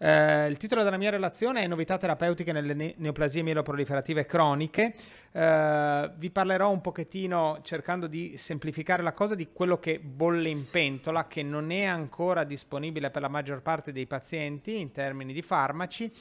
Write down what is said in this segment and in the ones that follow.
Eh, il titolo della mia relazione è Novità terapeutiche nelle ne- neoplasie mieloproliferative croniche. Eh, vi parlerò un pochettino, cercando di semplificare la cosa, di quello che bolle in pentola, che non è ancora disponibile per la maggior parte dei pazienti in termini di farmaci.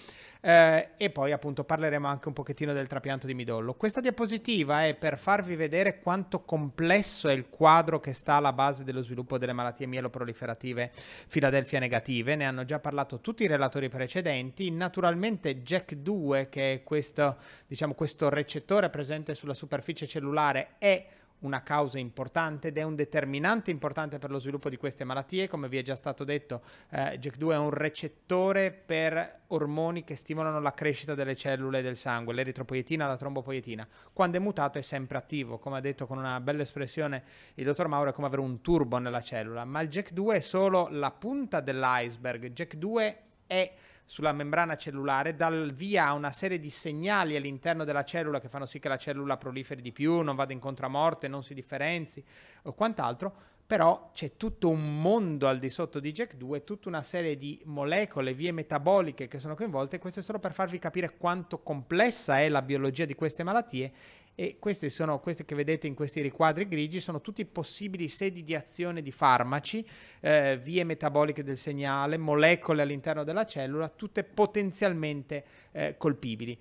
Eh, e poi appunto parleremo anche un pochettino del trapianto di midollo. Questa diapositiva è per farvi vedere quanto complesso è il quadro che sta alla base dello sviluppo delle malattie mieloproliferative Filadelfia negative. Ne hanno già parlato tutti i relatori precedenti. Naturalmente JAK2, che è questo, diciamo, questo recettore presente sulla superficie cellulare, è una causa importante ed è un determinante importante per lo sviluppo di queste malattie. Come vi è già stato detto, eh, JAK2 è un recettore per ormoni che stimolano la crescita delle cellule del sangue, l'eritropoietina e la trombopoietina. Quando è mutato è sempre attivo, come ha detto con una bella espressione il dottor Mauro, è come avere un turbo nella cellula, ma il JAK2 è solo la punta dell'iceberg. JAK2 è sulla membrana cellulare, dal via a una serie di segnali all'interno della cellula che fanno sì che la cellula proliferi di più, non vada incontro a morte, non si differenzi o quant'altro, però c'è tutto un mondo al di sotto di JAK2, tutta una serie di molecole, vie metaboliche che sono coinvolte, questo è solo per farvi capire quanto complessa è la biologia di queste malattie e queste sono queste che vedete in questi riquadri grigi sono tutti possibili sedi di azione di farmaci, eh, vie metaboliche del segnale, molecole all'interno della cellula, tutte potenzialmente eh, colpibili.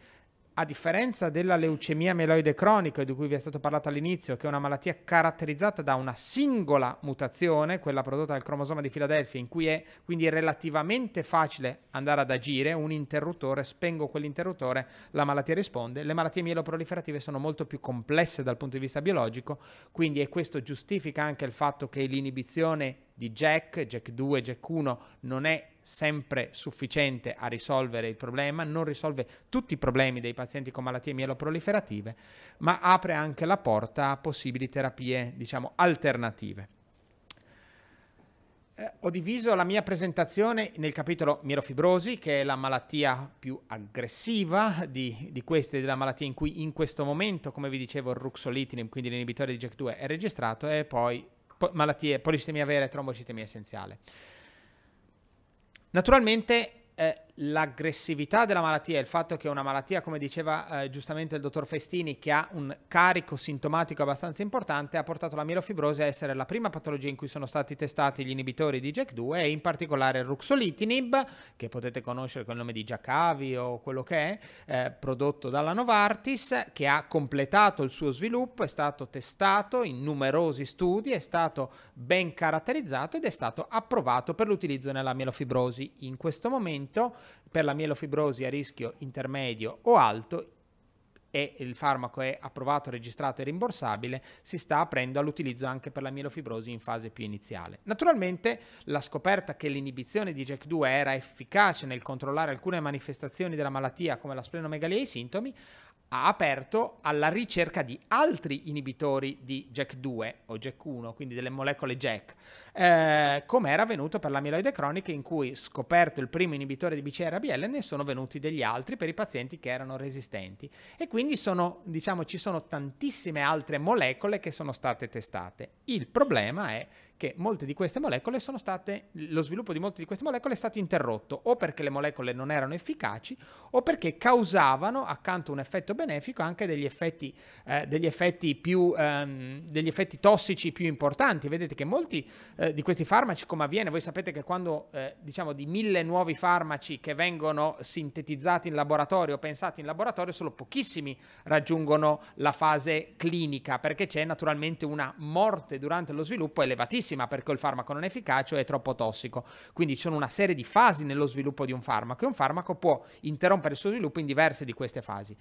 A differenza della leucemia mieloide cronica di cui vi è stato parlato all'inizio, che è una malattia caratterizzata da una singola mutazione, quella prodotta dal cromosoma di Filadelfia, in cui è quindi relativamente facile andare ad agire, un interruttore, spengo quell'interruttore, la malattia risponde. Le malattie mieloproliferative sono molto più complesse dal punto di vista biologico, quindi e questo giustifica anche il fatto che l'inibizione di Jack, Jack 2, Jack 1 non è sempre sufficiente a risolvere il problema, non risolve tutti i problemi dei pazienti con malattie mieloproliferative, ma apre anche la porta a possibili terapie, diciamo, alternative. Eh, ho diviso la mia presentazione nel capitolo mielofibrosi, che è la malattia più aggressiva di, di queste, della malattia in cui in questo momento, come vi dicevo, il ruxolitinib, quindi l'inibitore di JAK2, è registrato, e poi malattie, polistemia vera e trombocitemia essenziale. Naturalmente eh, l'aggressività della malattia, il fatto che è una malattia, come diceva eh, giustamente il dottor Festini, che ha un carico sintomatico abbastanza importante, ha portato la mielofibrosi a essere la prima patologia in cui sono stati testati gli inibitori di JAK2 e in particolare il ruxolitinib, che potete conoscere con il nome di Jakavi o quello che è, eh, prodotto dalla Novartis, che ha completato il suo sviluppo, è stato testato in numerosi studi, è stato ben caratterizzato ed è stato approvato per l'utilizzo nella mielofibrosi. In questo momento per la mielofibrosi a rischio intermedio o alto e il farmaco è approvato, registrato e rimborsabile, si sta aprendo all'utilizzo anche per la mielofibrosi in fase più iniziale. Naturalmente la scoperta che l'inibizione di JAK2 era efficace nel controllare alcune manifestazioni della malattia come la splenomegalia e i sintomi ha aperto alla ricerca di altri inibitori di JAK2 o JAK1, quindi delle molecole JAK, eh, come era avvenuto per l'amiloide cronica in cui scoperto il primo inibitore di BCR-ABL ne sono venuti degli altri per i pazienti che erano resistenti e quindi sono, diciamo, ci sono tantissime altre molecole che sono state testate. Il problema è che molte di queste molecole sono state, lo sviluppo di molte di queste molecole è stato interrotto o perché le molecole non erano efficaci o perché causavano accanto a un effetto benefico anche degli effetti, eh, degli effetti, più, ehm, degli effetti tossici più importanti. Vedete che molti eh, di questi farmaci, come avviene, voi sapete che quando eh, diciamo di mille nuovi farmaci che vengono sintetizzati in laboratorio, pensati in laboratorio, solo pochissimi raggiungono la fase clinica perché c'è naturalmente una morte durante lo sviluppo elevatissima perché il farmaco non è efficace o è troppo tossico. Quindi ci sono una serie di fasi nello sviluppo di un farmaco e un farmaco può interrompere il suo sviluppo in diverse di queste fasi.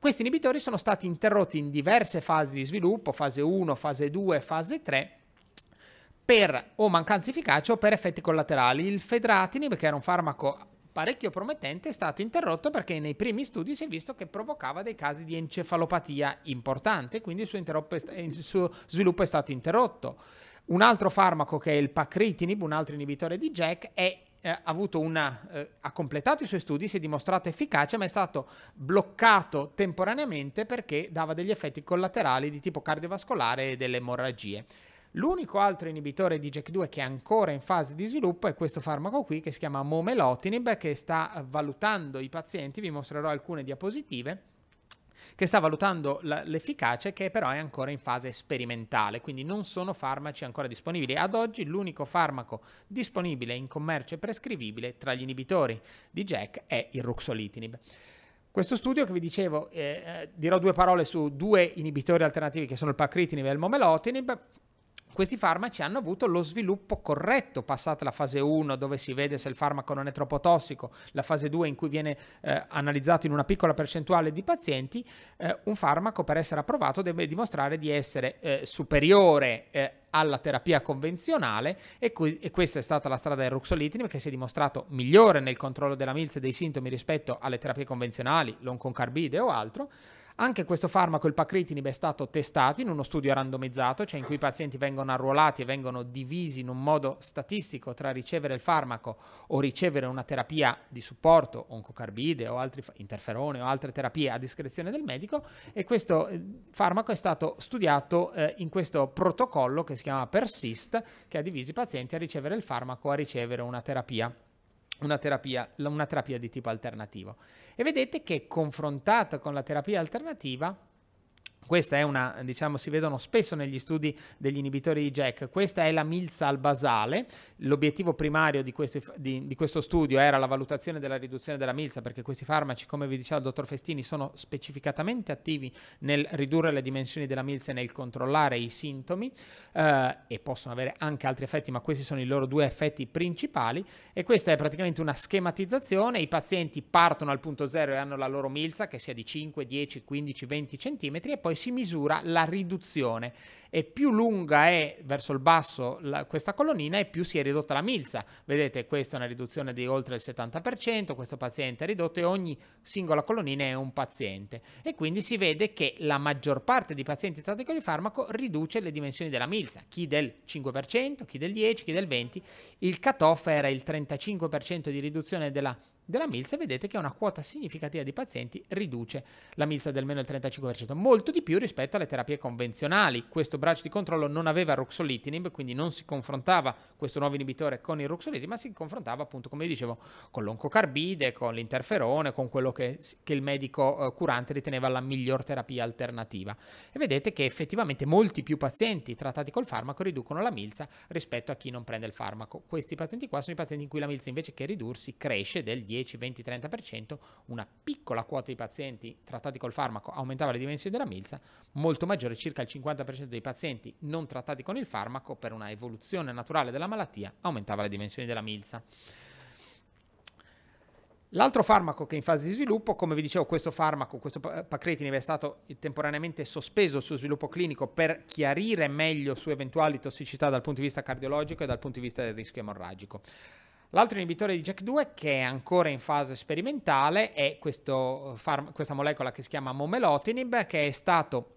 Questi inibitori sono stati interrotti in diverse fasi di sviluppo, fase 1, fase 2, fase 3, per o mancanza efficace o per effetti collaterali. Il fedratinib, che era un farmaco parecchio promettente, è stato interrotto perché nei primi studi si è visto che provocava dei casi di encefalopatia importante, quindi il suo, il suo sviluppo è stato interrotto. Un altro farmaco che è il pacritinib, un altro inibitore di JAK, è eh, una, eh, ha completato i suoi studi, si è dimostrato efficace, ma è stato bloccato temporaneamente perché dava degli effetti collaterali di tipo cardiovascolare e delle emorragie. L'unico altro inibitore di JAK2 che è ancora in fase di sviluppo è questo farmaco qui che si chiama Momelotinib che sta valutando i pazienti, vi mostrerò alcune diapositive che sta valutando la, l'efficacia che però è ancora in fase sperimentale, quindi non sono farmaci ancora disponibili. Ad oggi l'unico farmaco disponibile in commercio e prescrivibile tra gli inibitori di JAK è il ruxolitinib. Questo studio che vi dicevo, eh, eh, dirò due parole su due inibitori alternativi che sono il pacritinib e il momelotinib, questi farmaci hanno avuto lo sviluppo corretto, passata la fase 1 dove si vede se il farmaco non è troppo tossico, la fase 2 in cui viene eh, analizzato in una piccola percentuale di pazienti, eh, un farmaco per essere approvato deve dimostrare di essere eh, superiore eh, alla terapia convenzionale e, qui, e, questa è stata la strada del ruxolitinib che si è dimostrato migliore nel controllo della milza e dei sintomi rispetto alle terapie convenzionali, l'onconcarbide o altro, anche questo farmaco, il pacritinib, è stato testato in uno studio randomizzato, cioè in cui i pazienti vengono arruolati e vengono divisi in un modo statistico tra ricevere il farmaco o ricevere una terapia di supporto, oncocarbide o altri interferone o altre terapie a discrezione del medico. E questo eh, farmaco è stato studiato eh, in questo protocollo che si chiama PERSIST che ha diviso i pazienti a ricevere il farmaco o a ricevere una terapia una terapia, una terapia di tipo alternativo. E vedete che confrontata con la terapia alternativa, questa è una, diciamo, si vedono spesso negli studi degli inibitori di JAK. Questa è la milza al basale. L'obiettivo primario di, questi, di, di, questo studio era la valutazione della riduzione della milza, perché questi farmaci, come vi diceva il dottor Festini, sono specificatamente attivi nel ridurre le dimensioni della milza e nel controllare i sintomi eh, e possono avere anche altri effetti, ma questi sono i loro due effetti principali. E questa è praticamente una schematizzazione. I pazienti partono al punto zero e hanno la loro milza, che sia di 5, 10, 15, 20 centimetri, e poi si misura la riduzione e più lunga è verso il basso la, questa colonnina e più si è ridotta la milza. Vedete, questa è una riduzione di oltre il 70%, questo paziente è ridotto e ogni singola colonnina è un paziente. E quindi si vede che la maggior parte dei pazienti trattati con il farmaco riduce le dimensioni della milza, chi del 5%, chi del 10%, chi del 20%. Il cut-off era il 35% di riduzione della della MILS e vedete che una quota significativa di pazienti riduce la MILS del meno del 35%, molto di più rispetto alle terapie convenzionali. Questo braccio di controllo non aveva ruxolitinib, quindi non si confrontava questo nuovo inibitore con il ruxolitinib, ma si confrontava appunto, come dicevo, con l'oncocarbide, con l'interferone, con quello che, che il medico eh, curante riteneva la miglior terapia alternativa. E vedete che effettivamente molti più pazienti trattati col farmaco riducono la MILSA rispetto a chi non prende il farmaco. Questi pazienti qua sono i pazienti in cui la MILSA invece che ridursi cresce del 10 10, 20, 30%, una piccola quota di pazienti trattati col farmaco aumentava le dimensioni della milza, molto maggiore, circa il 50% dei pazienti non trattati con il farmaco per una evoluzione naturale della malattia aumentava le dimensioni della milza. L'altro farmaco che è in fase di sviluppo, come vi dicevo, questo farmaco, questo pacritinib è stato temporaneamente sospeso il suo sviluppo clinico per chiarire meglio su eventuali tossicità dal punto di vista cardiologico e dal punto di vista del rischio emorragico. L'altro inibitore di JAK2 che è ancora in fase sperimentale è farm- questa molecola che si chiama momelotinib che è stato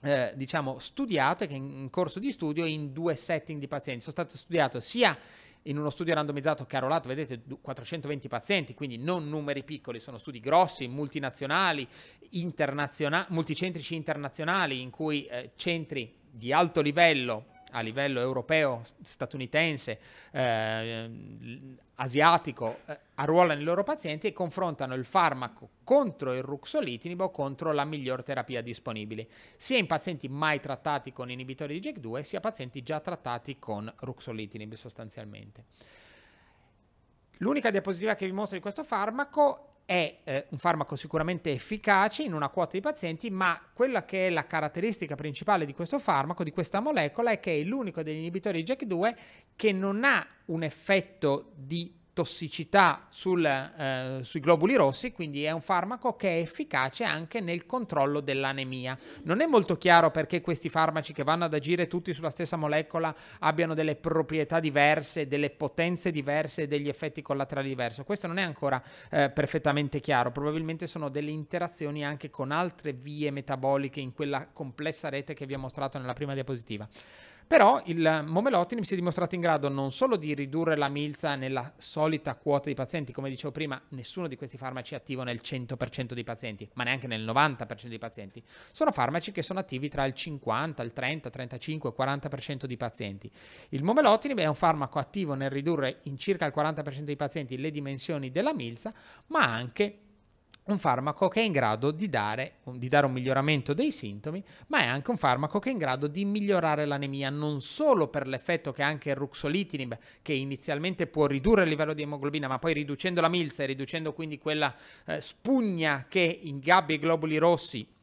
eh, diciamo studiato e che è in corso di studio in due setting di pazienti. Sono stato studiato sia in uno studio randomizzato rollato, vedete, 420 pazienti, quindi non numeri piccoli, sono studi grossi, multinazionali, internazionali, multicentrici internazionali, in cui eh, centri di alto livello a livello europeo, statunitense, eh, asiatico, eh, arruolano i loro pazienti e confrontano il farmaco contro il ruxolitinib contro la miglior terapia disponibile, sia in pazienti mai trattati con inibitori di JAK2, sia pazienti già trattati con ruxolitinib sostanzialmente. L'unica diapositiva che vi mostro di questo farmaco è eh, un farmaco sicuramente efficace in una quota di pazienti, ma quella che è la caratteristica principale di questo farmaco, di questa molecola, è che è l'unico degli inibitori di JAK2 che non ha un effetto di tossicità sul, eh, sui globuli rossi, quindi è un farmaco che è efficace anche nel controllo dell'anemia. Non è molto chiaro perché questi farmaci che vanno ad agire tutti sulla stessa molecola abbiano delle proprietà diverse, delle potenze diverse e degli effetti collaterali diversi. Questo non è ancora eh, perfettamente chiaro, probabilmente sono delle interazioni anche con altre vie metaboliche in quella complessa rete che vi ho mostrato nella prima diapositiva. Però il momelotinib si è dimostrato in grado non solo di ridurre la milza nella solita quota di pazienti, come dicevo prima, nessuno di questi farmaci è attivo nel 100% dei pazienti, ma neanche nel 90% dei pazienti. Sono farmaci che sono attivi tra il 50, il 30, 35, 40% di pazienti. Il momelotinib è un farmaco attivo nel ridurre in circa il 40% dei pazienti le dimensioni della milza, ma anche un farmaco che è in grado di dare, di dare, un miglioramento dei sintomi, ma è anche un farmaco che è in grado di migliorare l'anemia, non solo per l'effetto che anche il ruxolitinib, che inizialmente può ridurre il livello di emoglobina, ma poi riducendo la milza e riducendo quindi quella eh, spugna che ingabbia i globuli rossi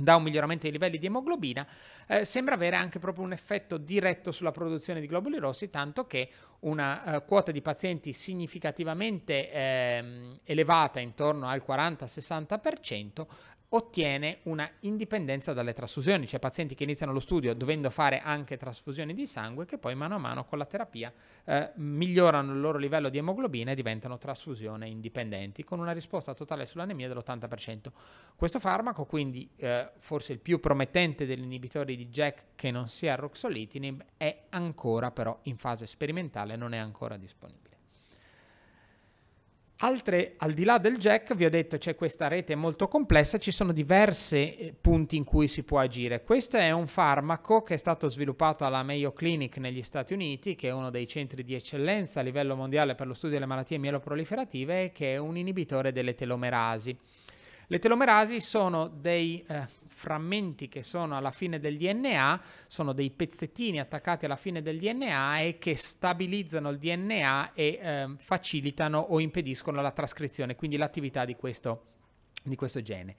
da un miglioramento dei livelli di emoglobina, eh, sembra avere anche proprio un effetto diretto sulla produzione di globuli rossi, tanto che una uh, quota di pazienti significativamente eh, elevata, intorno al 40-60%, ottiene una indipendenza dalle trasfusioni, cioè pazienti che iniziano lo studio dovendo fare anche trasfusioni di sangue che poi mano a mano con la terapia eh, migliorano il loro livello di emoglobina e diventano trasfusione indipendenti con una risposta totale sull'anemia dell'80%. Questo farmaco quindi eh, forse il più promettente degli inibitori di JAK che non sia ruxolitinib è ancora però in fase sperimentale, non è ancora disponibile. Altre, al di là del jack, vi ho detto c'è questa rete molto complessa, ci sono diversi eh, punti in cui si può agire. Questo è un farmaco che è stato sviluppato alla Mayo Clinic negli Stati Uniti, che è uno dei centri di eccellenza a livello mondiale per lo studio delle malattie mieloproliferative che è un inibitore delle telomerasi. Le telomerasi sono dei eh, frammenti che sono alla fine del DNA, sono dei pezzettini attaccati alla fine del DNA e che stabilizzano il DNA e eh, facilitano o impediscono la trascrizione, quindi l'attività di questo, di questo gene.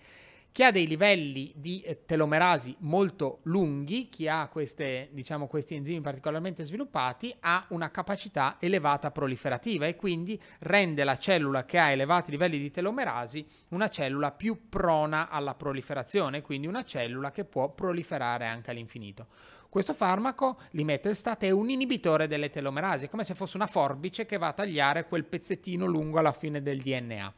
Chi ha dei livelli di eh, telomerasi molto lunghi, chi ha queste, diciamo, questi enzimi particolarmente sviluppati, ha una capacità elevata proliferativa e quindi rende la cellula che ha elevati livelli di telomerasi una cellula più prona alla proliferazione, quindi una cellula che può proliferare anche all'infinito. Questo farmaco, l'imetelstat, è un inibitore delle telomerasi, è come se fosse una forbice che va a tagliare quel pezzettino lungo alla fine del DNA.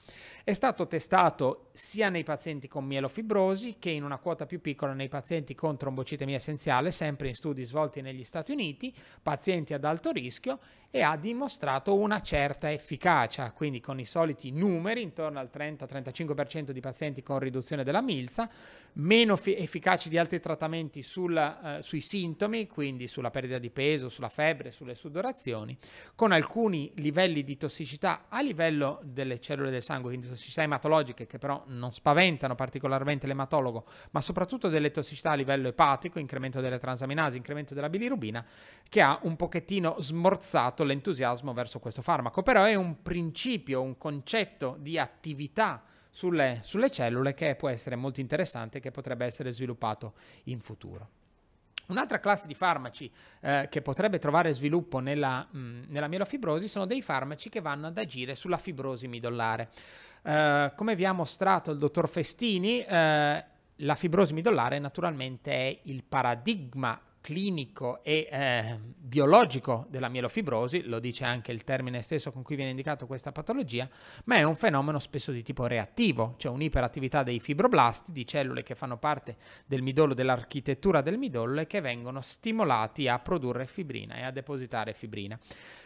È stato testato sia nei pazienti con mielofibrosi che in una quota più piccola nei pazienti con trombocitemia essenziale, sempre in studi svolti negli Stati Uniti, pazienti ad alto rischio e ha dimostrato una certa efficacia, quindi con i soliti numeri, intorno al 30-35% di pazienti con riduzione della milza, meno fi- efficaci di altri trattamenti sul, eh, sui sintomi, quindi sulla perdita di peso, sulla febbre, sulle sudorazioni, con alcuni livelli di tossicità a livello delle cellule del sangue, quindi tossicità ematologiche che però non spaventano particolarmente l'ematologo, ma soprattutto delle tossicità a livello epatico, incremento delle transaminasi, incremento della bilirubina, che ha un pochettino smorzato l'entusiasmo verso questo farmaco, però è un principio, un concetto di attività sulle, sulle cellule che può essere molto interessante e che potrebbe essere sviluppato in futuro. Un'altra classe di farmaci eh, che potrebbe trovare sviluppo nella, mh, nella, mielofibrosi sono dei farmaci che vanno ad agire sulla fibrosi midollare. Eh, come vi ha mostrato il dottor Festini, eh, la fibrosi midollare naturalmente è il paradigma clinico e eh, biologico della mielofibrosi, lo dice anche il termine stesso con cui viene indicato questa patologia, ma è un fenomeno spesso di tipo reattivo, cioè un'iperattività dei fibroblasti, di cellule che fanno parte del midollo, dell'architettura del midollo e che vengono stimolati a produrre fibrina e a depositare fibrina.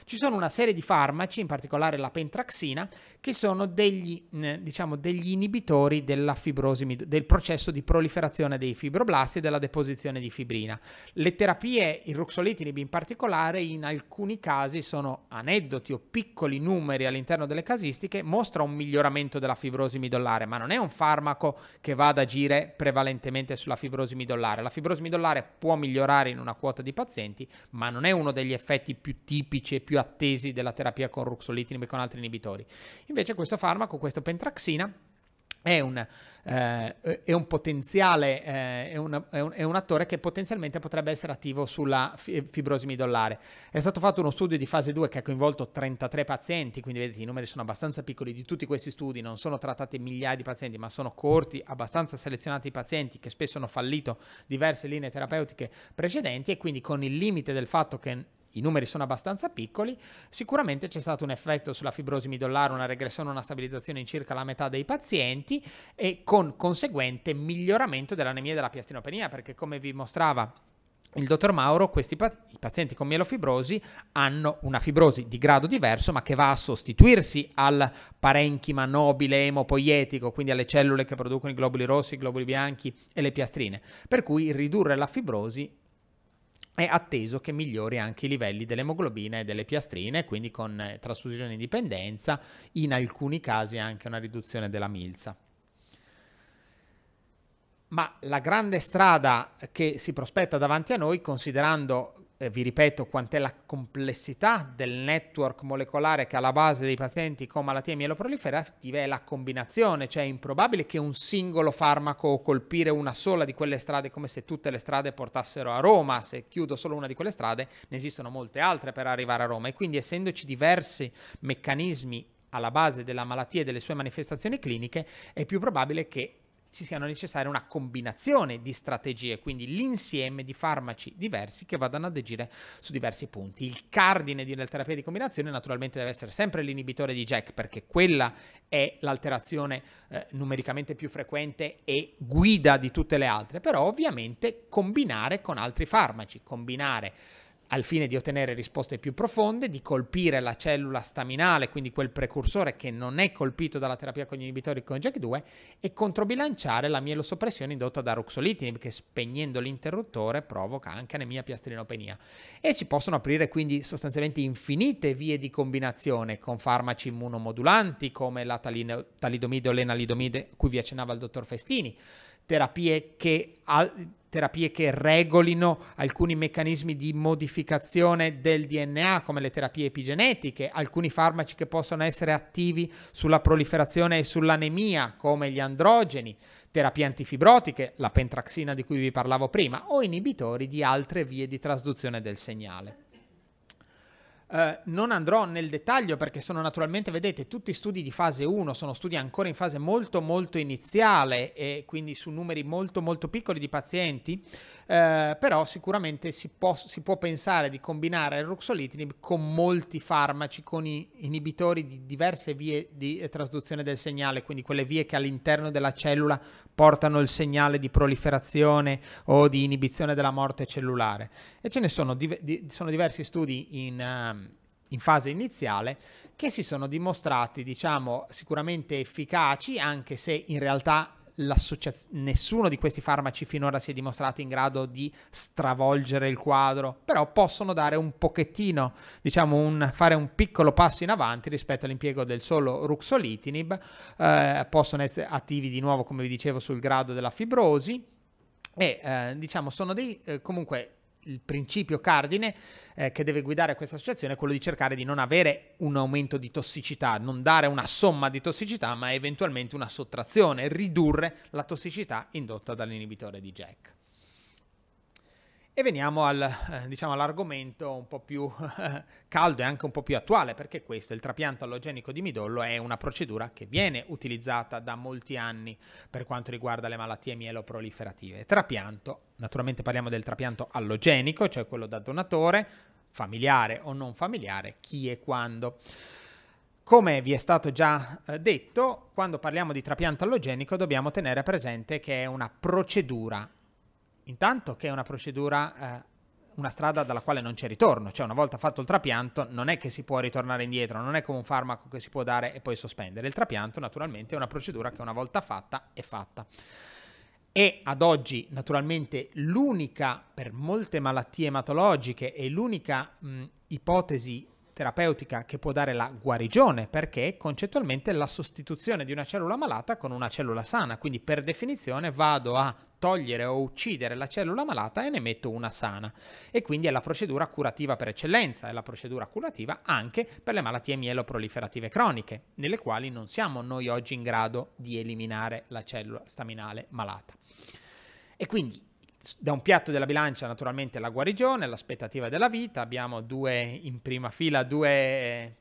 Ci sono una serie di farmaci, in particolare la pentraxina, che sono degli, eh, diciamo, degli inibitori del processo di proliferazione dei fibroblasti e della deposizione di fibrina. Le terapie, il ruxolitinib in particolare, in alcuni casi sono aneddoti o piccoli numeri all'interno delle casistiche, mostra un miglioramento della fibrosi midollare, ma non è un farmaco che va ad agire prevalentemente sulla fibrosi midollare. La fibrosi midollare può migliorare in una quota di pazienti, ma non è uno degli effetti più tipici e più attesi della terapia con ruxolitinib e con altri inibitori. Invece questo farmaco, questo pentraxina, è un, eh, è un potenziale, eh, è, un, è, un, è, un, attore che potenzialmente potrebbe essere attivo sulla fibrosi midollare. È stato fatto uno studio di fase 2 che ha coinvolto 33 pazienti, quindi vedete i numeri sono abbastanza piccoli di tutti questi studi, non sono trattati migliaia di pazienti, ma sono corti, abbastanza selezionati i pazienti che spesso hanno fallito diverse linee terapeutiche precedenti e quindi con il limite del fatto che i numeri sono abbastanza piccoli, sicuramente c'è stato un effetto sulla fibrosi midollare, una regressione, una stabilizzazione in circa la metà dei pazienti e con conseguente miglioramento dell'anemia della piastinopenia, perché come vi mostrava il dottor Mauro, questi pa- pazienti con mielofibrosi hanno una fibrosi di grado diverso, ma che va a sostituirsi al parenchima nobile emopoietico, quindi alle cellule che producono i globuli rossi, i globuli bianchi e le piastrine. Per cui ridurre la fibrosi è atteso che migliori anche i livelli dell'emoglobina e delle piastrine, quindi con eh, trasfusione in dipendenza, in alcuni casi anche una riduzione della milza. Ma la grande strada che si prospetta davanti a noi, considerando eh, vi ripeto quant'è la complessità del network molecolare che alla base dei pazienti con malattie mieloproliferative è la combinazione, cioè è improbabile che un singolo farmaco colpire una sola di quelle strade come se tutte le strade portassero a Roma, se chiudo solo una di quelle strade ne esistono molte altre per arrivare a Roma. E quindi essendoci diversi meccanismi alla base della malattia e delle sue manifestazioni cliniche è più probabile che ci siano necessarie una combinazione di strategie, quindi l'insieme di farmaci diversi che vadano ad agire su diversi punti. Il cardine della terapia di combinazione naturalmente deve essere sempre l'inibitore di Jack perché quella è l'alterazione eh, numericamente più frequente e guida di tutte le altre, però ovviamente combinare con altri farmaci, combinare al fine di ottenere risposte più profonde, di colpire la cellula staminale, quindi quel precursore che non è colpito dalla terapia con gli inibitori con JAK2, e controbilanciare la mielosoppressione indotta da ruxolitinib, che spegnendo l'interruttore provoca anche anemia piastrinopenia. E si possono aprire quindi sostanzialmente infinite vie di combinazione con farmaci immunomodulanti come la talidomide o l'enalidomide, cui vi accennava il dottor Festini, terapie che terapie che regolino alcuni meccanismi di modificazione del DNA, come le terapie epigenetiche, alcuni farmaci che possono essere attivi sulla proliferazione e sull'anemia, come gli androgeni, terapie antifibrotiche, la pentraxina di cui vi parlavo prima, o inibitori di altre vie di trasduzione del segnale. Uh, non andrò nel dettaglio perché sono naturalmente, vedete, tutti studi di fase 1, sono studi ancora in fase molto molto iniziale e quindi su numeri molto molto piccoli di pazienti, uh, però sicuramente si può, si può, pensare di combinare il ruxolitinib con molti farmaci, con inibitori di diverse vie di eh, trasduzione del segnale, quindi quelle vie che all'interno della cellula portano il segnale di proliferazione o di inibizione della morte cellulare. E ce ne sono, div- di- sono diversi studi in... Uh, in fase iniziale che si sono dimostrati, diciamo, sicuramente efficaci, anche se in realtà nessuno di questi farmaci finora si è dimostrato in grado di stravolgere il quadro, però possono dare un pochettino, diciamo, un, fare un piccolo passo in avanti rispetto all'impiego del solo ruxolitinib, eh, possono essere attivi di nuovo, come vi dicevo, sul grado della fibrosi e eh, diciamo sono dei eh, comunque il principio cardine eh, che deve guidare questa associazione è quello di cercare di non avere un aumento di tossicità, non dare una somma di tossicità, ma eventualmente una sottrazione, ridurre la tossicità indotta dall'inibitore di Jack. E veniamo al, eh, diciamo, all'argomento un po' più caldo e anche un po' più attuale, perché questo, il trapianto allogenico di midollo, è una procedura che viene utilizzata da molti anni per quanto riguarda le malattie mieloproliferative. Trapianto, naturalmente parliamo del trapianto allogenico, cioè quello da donatore, familiare o non familiare, chi e quando. Come vi è stato già eh, detto, quando parliamo di trapianto allogenico dobbiamo tenere presente che è una procedura Intanto che è una procedura, eh, una strada dalla quale non c'è ritorno, cioè una volta fatto il trapianto non è che si può ritornare indietro, non è come un farmaco che si può dare e poi sospendere. Il trapianto naturalmente è una procedura che una volta fatta è fatta. E ad oggi naturalmente l'unica per molte malattie ematologiche e l'unica mh, ipotesi terapeutica che può dare la guarigione, perché è concettualmente la sostituzione di una cellula malata con una cellula sana, quindi per definizione vado a togliere o uccidere la cellula malata e ne metto una sana. E quindi è la procedura curativa per eccellenza, è la procedura curativa anche per le malattie mieloproliferative croniche, nelle quali non siamo noi oggi in grado di eliminare la cellula staminale malata. E quindi da un piatto della bilancia naturalmente la guarigione, l'aspettativa della vita, abbiamo due in prima fila due eh,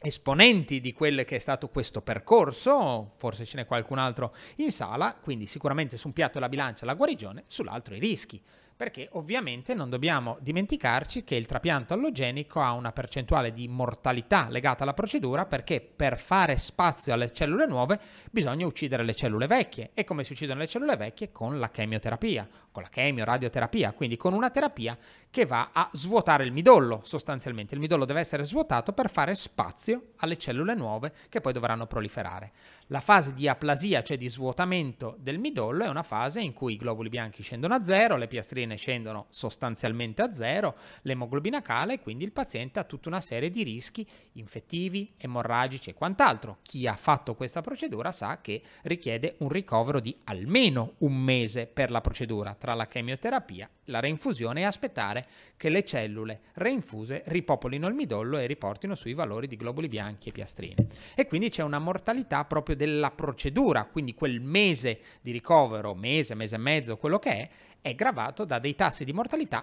esponenti di quello che è stato questo percorso, forse ce n'è qualcun altro in sala, quindi sicuramente su un piatto della bilancia la guarigione, sull'altro i rischi. perché ovviamente non dobbiamo dimenticarci che il trapianto allogenico ha una percentuale di mortalità legata alla procedura perché per fare spazio alle cellule nuove bisogna uccidere le cellule vecchie. E come si uccidono le cellule vecchie? Con la chemioterapia, con la chemio-radioterapia, quindi con una terapia che va a svuotare il midollo sostanzialmente. Il midollo deve essere svuotato per fare spazio alle cellule nuove che poi dovranno proliferare. La fase di aplasia, cioè di svuotamento del midollo, è una fase in cui i globuli bianchi scendono a zero, le piastrine scendono sostanzialmente a zero, l'emoglobina cala e quindi il paziente ha tutta una serie di rischi infettivi, emorragici e quant'altro. Chi ha fatto questa procedura sa che richiede un ricovero di almeno un mese per la procedura tra la chemioterapia, la reinfusione e aspettare che le cellule reinfuse ripopolino il midollo e riportino sui valori di globuli bianchi e piastrine. E quindi c'è una mortalità proprio della procedura, quindi quel mese di ricovero, mese, mese e mezzo, quello che è, è gravato da dei tassi di mortalità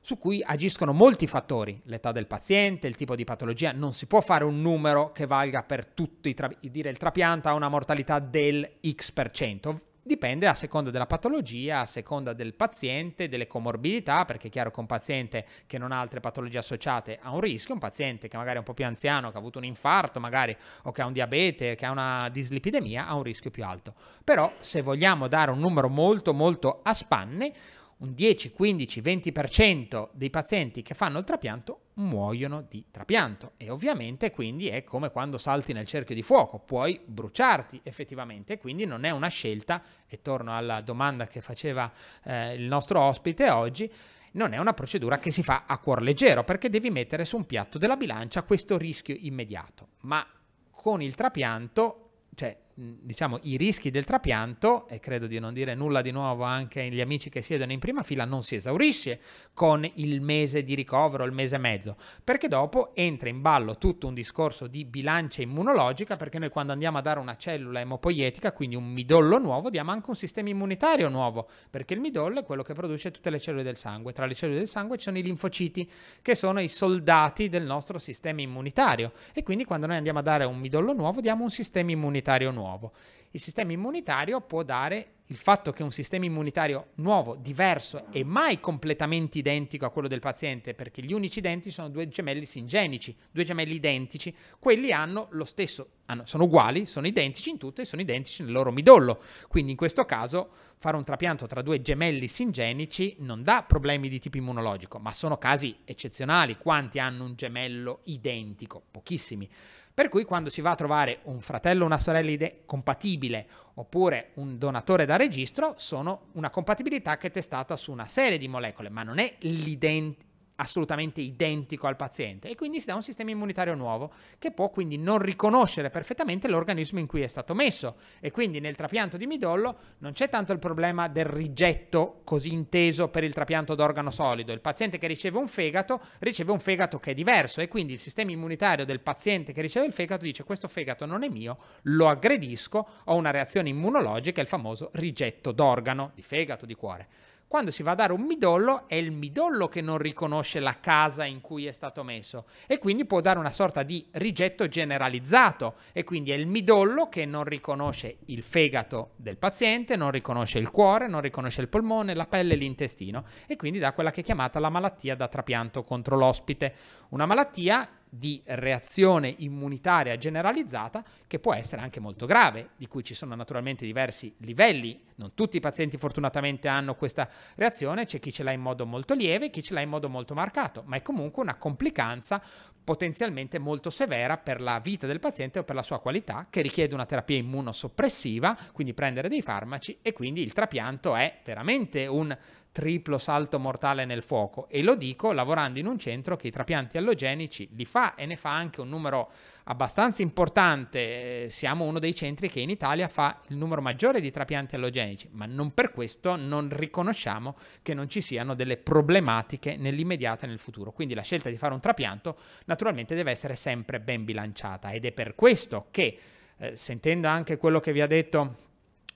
su cui agiscono molti fattori, l'età del paziente, il tipo di patologia, non si può fare un numero che valga per tutti, tra- dire il trapianto ha una mortalità del X%, Dipende a seconda della patologia, a seconda del paziente, delle comorbidità, perché è chiaro che un paziente che non ha altre patologie associate ha un rischio, un paziente che magari è un po' più anziano, che ha avuto un infarto magari, o che ha un diabete, che ha una dislipidemia, ha un rischio più alto. Però se vogliamo dare un numero molto molto a spanne, un 10, 15, 20% dei pazienti che fanno il trapianto muoiono di trapianto. E ovviamente quindi è come quando salti nel cerchio di fuoco, puoi bruciarti effettivamente, quindi non è una scelta, e torno alla domanda che faceva eh, il nostro ospite oggi, non è una procedura che si fa a cuor leggero perché devi mettere su un piatto della bilancia questo rischio immediato, ma con il trapianto cioè, diciamo, i rischi del trapianto, e credo di non dire nulla di nuovo anche agli amici che siedono in prima fila, non si esaurisce con il mese di ricovero, il mese e mezzo, perché dopo entra in ballo tutto un discorso di bilancia immunologica, perché noi quando andiamo a dare una cellula emopoietica, quindi un midollo nuovo, diamo anche un sistema immunitario nuovo, perché il midollo è quello che produce tutte le cellule del sangue. Tra le cellule del sangue ci sono i linfociti, che sono i soldati del nostro sistema immunitario, e quindi quando noi andiamo a dare un midollo nuovo, diamo un sistema immunitario nuovo nuovo. Il sistema immunitario può dare il fatto che un sistema immunitario nuovo, diverso e mai completamente identico a quello del paziente, perché gli unici denti sono due gemelli singenici, due gemelli identici, quelli hanno lo stesso, hanno, sono uguali, sono identici in tutto e sono identici nel loro midollo. Quindi in questo caso fare un trapianto tra due gemelli singenici non dà problemi di tipo immunologico, ma sono casi eccezionali. Quanti hanno un gemello identico? Pochissimi. Per cui quando si va a trovare un fratello o una sorella ide- compatibile oppure un donatore da registro, sono una compatibilità che è testata su una serie di molecole, ma non è l'ident- assolutamente identico al paziente. E quindi si dà un sistema immunitario nuovo che può quindi non riconoscere perfettamente l'organismo in cui è stato messo. E quindi nel trapianto di midollo non c'è tanto il problema del rigetto così inteso per il trapianto d'organo solido. Il paziente che riceve un fegato riceve un fegato che è diverso. E quindi il sistema immunitario del paziente che riceve il fegato dice questo fegato non è mio lo aggredisco ho una reazione immunologica il famoso rigetto d'organo di fegato di cuore quando si va a dare un midollo è il midollo che non riconosce la casa in cui è stato messo e quindi può dare una sorta di rigetto generalizzato e quindi è il midollo che non riconosce il fegato del paziente, non riconosce il cuore, non riconosce il polmone, la pelle e l'intestino e quindi dà quella che è chiamata la malattia da trapianto contro l'ospite, una malattia di reazione immunitaria generalizzata che può essere anche molto grave, di cui ci sono naturalmente diversi livelli. Non tutti i pazienti fortunatamente hanno questa reazione, c'è chi ce l'ha in modo molto lieve, chi ce l'ha in modo molto marcato, ma è comunque una complicanza potenzialmente molto severa per la vita del paziente o per la sua qualità, che richiede una terapia immunosoppressiva, quindi prendere dei farmaci e quindi il trapianto è veramente un triplo salto mortale nel fuoco e lo dico lavorando in un centro che i trapianti allogenici li fa e ne fa anche un numero abbastanza importante. Eh, siamo uno dei centri che in Italia fa il numero maggiore di trapianti allogenici, ma non per questo non riconosciamo che non ci siano delle problematiche nell'immediato e nel futuro. Quindi la scelta di fare un trapianto naturalmente deve essere sempre ben bilanciata ed è per questo che eh, sentendo anche quello che vi ha detto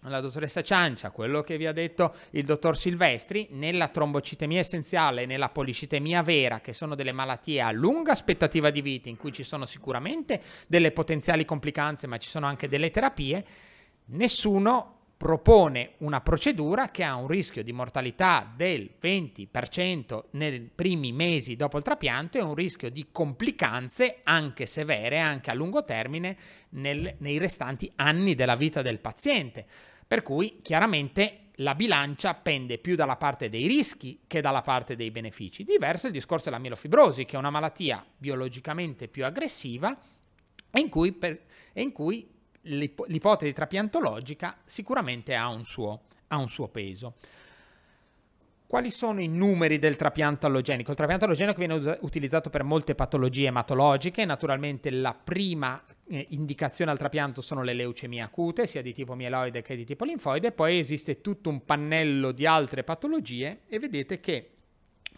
la dottoressa Ciancia, quello che vi ha detto il dottor Silvestri, nella trombocitemia essenziale e nella policitemia vera, che sono delle malattie a lunga aspettativa di vita, in cui ci sono sicuramente delle potenziali complicanze, ma ci sono anche delle terapie, nessuno propone una procedura che ha un rischio di mortalità del 20% nei primi mesi dopo il trapianto e un rischio di complicanze anche severe, anche a lungo termine, nel, nei restanti anni della vita del paziente. Per cui chiaramente la bilancia pende più dalla parte dei rischi che dalla parte dei benefici. Diverso il discorso della mielofibrosi, che è una malattia biologicamente più aggressiva e in cui, per, e in cui l'ipotesi trapiantologica sicuramente ha un, suo, ha un suo peso. Quali sono i numeri del trapianto allogenico? Il trapianto allogenico viene utilizzato per molte patologie ematologiche, naturalmente la prima eh, indicazione al trapianto sono le leucemie acute, sia di tipo mieloide che di tipo linfoide, poi esiste tutto un pannello di altre patologie e vedete che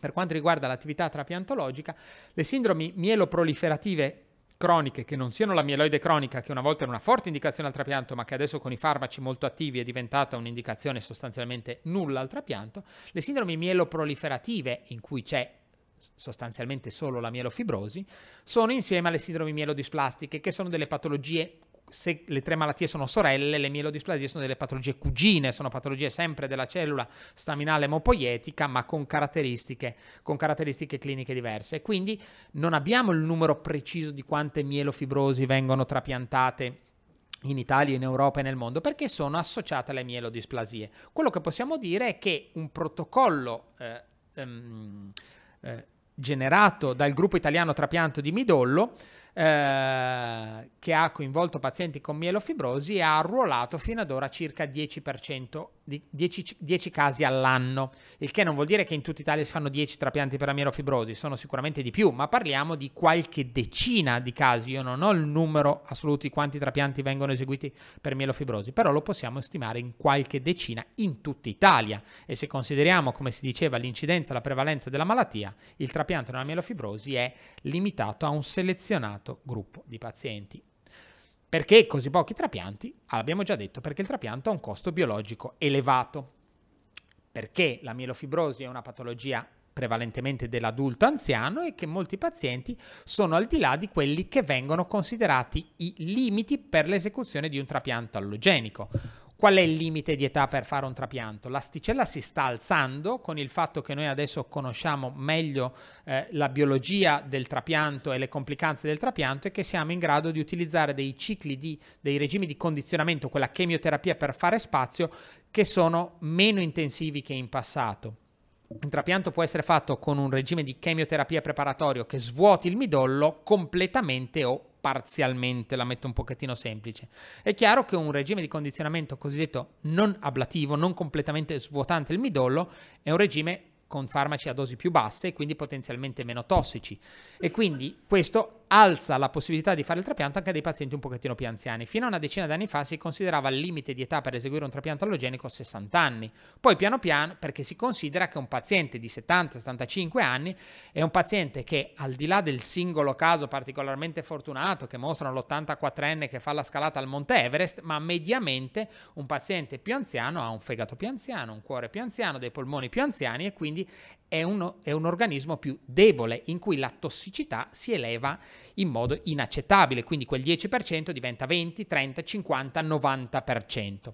per quanto riguarda l'attività trapiantologica, le sindromi mieloproliferative croniche che non siano la mieloide cronica, che una volta era una forte indicazione al trapianto, ma che adesso con i farmaci molto attivi è diventata un'indicazione sostanzialmente nulla al trapianto, le sindromi mieloproliferative, in cui c'è sostanzialmente solo la mielofibrosi, sono insieme alle sindromi mielodisplastiche, che sono delle patologie se le tre malattie sono sorelle, le mielodisplasie sono delle patologie cugine, sono patologie sempre della cellula staminale emopoietica, ma con caratteristiche, con caratteristiche cliniche diverse. Quindi non abbiamo il numero preciso di quante mielofibrosi vengono trapiantate in Italia, in Europa e nel mondo perché sono associate alle mielodisplasie. Quello che possiamo dire è che un protocollo eh, ehm, eh, generato dal gruppo italiano trapianto di midollo eh, che ha coinvolto pazienti con mielofibrosi e ha arruolato fino ad ora circa 10%, di 10, 10, casi all'anno, il che non vuol dire che in tutta Italia si fanno 10 trapianti per la mielofibrosi, sono sicuramente di più, ma parliamo di qualche decina di casi, io non ho il numero assoluto di quanti trapianti vengono eseguiti per mielofibrosi, però lo possiamo stimare in qualche decina in tutta Italia e se consideriamo, come si diceva, l'incidenza, la prevalenza della malattia, il trapianto nella mielofibrosi è limitato a un selezionato gruppo di pazienti. Perché così pochi trapianti? Abbiamo già detto perché il trapianto ha un costo biologico elevato. Perché la mielofibrosi è una patologia prevalentemente dell'adulto anziano e che molti pazienti sono al di là di quelli che vengono considerati i limiti per l'esecuzione di un trapianto allogenico. Qual è il limite di età per fare un trapianto? L'asticella si sta alzando con il fatto che noi adesso conosciamo meglio eh, la biologia del trapianto e le complicanze del trapianto e che siamo in grado di utilizzare dei cicli di, dei regimi di condizionamento, quella chemioterapia per fare spazio, che sono meno intensivi che in passato. Un trapianto può essere fatto con un regime di chemioterapia preparatorio che svuoti il midollo completamente o parzialmente, la metto un pochettino semplice. È chiaro che un regime di condizionamento cosiddetto non ablativo, non completamente svuotante il midollo, è un regime con farmaci a dosi più basse e quindi potenzialmente meno tossici. E quindi questo alza la possibilità di fare il trapianto anche dei pazienti un pochettino più anziani. Fino a una decina di anni fa si considerava il limite di età per eseguire un trapianto allogenico 60 anni. Poi piano piano, perché si considera che un paziente di 70-75 anni è un paziente che al di là del singolo caso particolarmente fortunato che mostrano l'84enne che fa la scalata al Monte Everest, ma mediamente un paziente più anziano ha un fegato più anziano, un cuore più anziano, dei polmoni più anziani e quindi è, uno, è un organismo più debole in cui la tossicità si eleva in modo inaccettabile, quindi quel 10% diventa 20, 30, 50, 90%.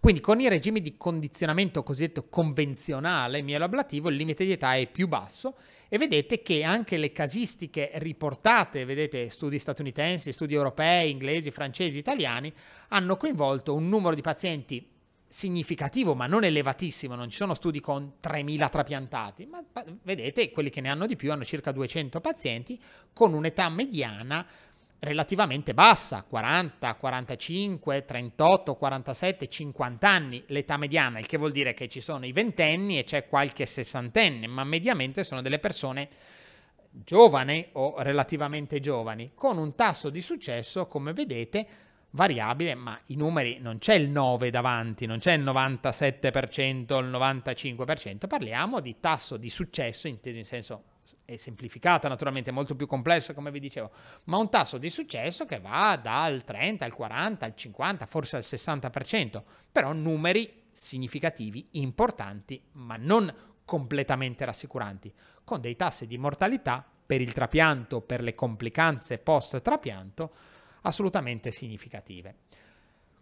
Quindi con i regimi di condizionamento cosiddetto convenzionale mieloablativo il limite di età è più basso e vedete che anche le casistiche riportate, vedete studi statunitensi, studi europei, inglesi, francesi, italiani, hanno coinvolto un numero di pazienti significativo, ma non elevatissimo, non ci sono studi con 3.000 trapiantati, ma vedete, quelli che ne hanno di più hanno circa 200 pazienti con un'età mediana relativamente bassa, 40, 45, 38, 47, 50 anni l'età mediana, il che vuol dire che ci sono i ventenni e c'è qualche sessantenne, ma mediamente sono delle persone giovani o relativamente giovani, con un tasso di successo, come vedete, variabile, ma i numeri non c'è il 9 davanti, non c'è il 97%, il 95%, parliamo di tasso di successo inteso in senso è semplificata naturalmente, molto più complessa come vi dicevo, ma un tasso di successo che va dal 30 al 40 al 50, forse al 60%, però numeri significativi, importanti, ma non completamente rassicuranti, con dei tassi di mortalità per il trapianto, per le complicanze post trapianto, assolutamente significative.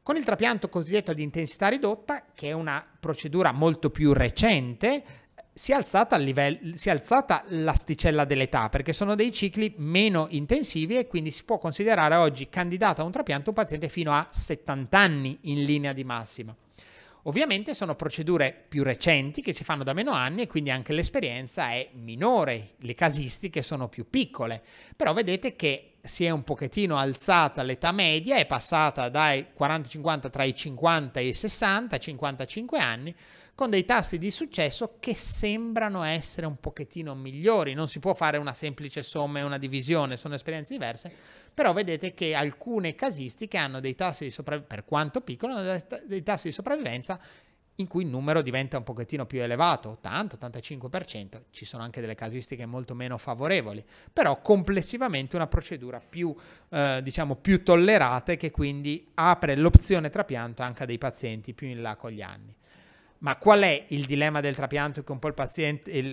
Con il trapianto cosiddetto ad intensità ridotta, che è una procedura molto più recente, si è, alzata livello, si è alzata l'asticella dell'età perché sono dei cicli meno intensivi e quindi si può considerare oggi candidato a un trapianto un paziente fino a 70 anni in linea di massima. Ovviamente sono procedure più recenti che si fanno da meno anni e quindi anche l'esperienza è minore, le casistiche sono più piccole, però vedete che si è un pochettino alzata l'età media, è passata dai 40-50 tra i 50 e i 60, 55 anni, con dei tassi di successo che sembrano essere un pochettino migliori. Non si può fare una semplice somma e una divisione, sono esperienze diverse, però vedete che alcune casistiche hanno dei tassi di sopravvivenza, per quanto piccolo, dei tassi di sopravvivenza in cui il numero diventa un pochettino più elevato, 80-85%, ci sono anche delle casistiche molto meno favorevoli, però complessivamente una procedura più, eh, diciamo, più tollerata che quindi apre l'opzione trapianto anche a dei pazienti più in là con gli anni. Ma qual è il dilemma del trapianto che un po' il paziente, il,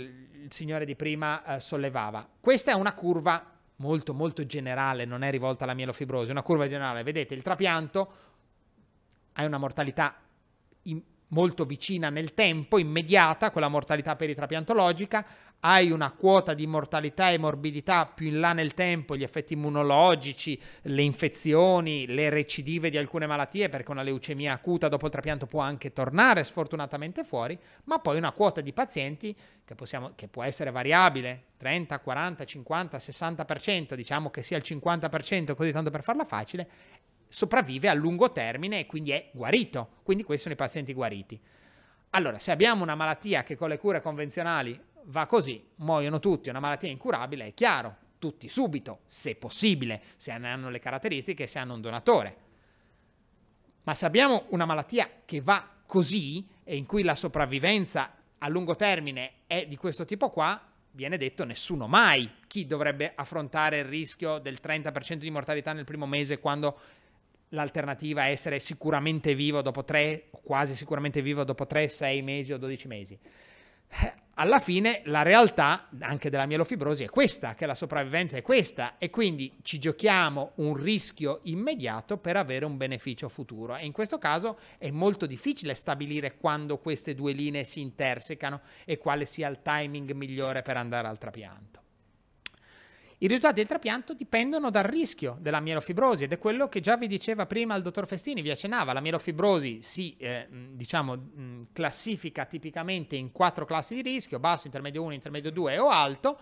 il signore di prima eh, sollevava? Questa è una curva molto molto generale, non è rivolta alla mielofibrosi, è una curva generale. Vedete, il trapianto ha una mortalità molto vicina nel tempo, immediata, quella mortalità peritrapiantologica, hai una quota di mortalità e morbidità più in là nel tempo, gli effetti immunologici, le infezioni, le recidive di alcune malattie, perché una leucemia acuta dopo il trapianto può anche tornare sfortunatamente fuori, ma poi una quota di pazienti che, possiamo, che può essere variabile, 30, 40, 50, 60%, diciamo che sia il 50%, così tanto per farla facile, sopravvive a lungo termine e quindi è guarito. Quindi questi sono i pazienti guariti. Allora, se abbiamo una malattia che con le cure convenzionali va così, muoiono tutti, una malattia incurabile, è chiaro, tutti subito, se possibile, se hanno le caratteristiche, se hanno un donatore. Ma se abbiamo una malattia che va così e in cui la sopravvivenza a lungo termine è di questo tipo qua, viene detto nessuno mai. Chi dovrebbe affrontare il rischio del 30% di mortalità nel primo mese quando l'alternativa è essere sicuramente vivo dopo 3, o quasi sicuramente vivo dopo 3, 6 mesi o 12 mesi? Eh, alla fine la realtà anche della mielofibrosi è questa, che la sopravvivenza è questa e quindi ci giochiamo un rischio immediato per avere un beneficio futuro e in questo caso è molto difficile stabilire quando queste due linee si intersecano e quale sia il timing migliore per andare al trapianto. I risultati del trapianto dipendono dal rischio della mielofibrosi ed è quello che già vi diceva prima il dottor Festini, vi accennava, la mielofibrosi si eh, diciamo, mh, classifica tipicamente in quattro classi di rischio, basso, intermedio 1, intermedio 2 o alto,